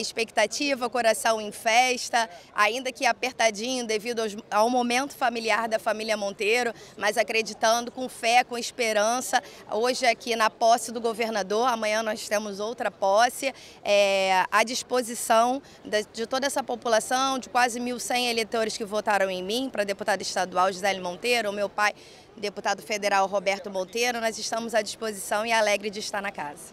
expectativa, coração em festa, ainda que apertadinho devido ao momento familiar da família Monteiro, mas acreditando com fé, com esperança. Hoje aqui na posse do governador, amanhã nós temos outra posse, é, à disposição de, de toda essa população, de quase 1.100 eleitores que votaram em mim para deputado estadual Gisele Monteiro, o meu pai, deputado federal Roberto Monteiro, nós estamos à disposição e alegre de estar na casa.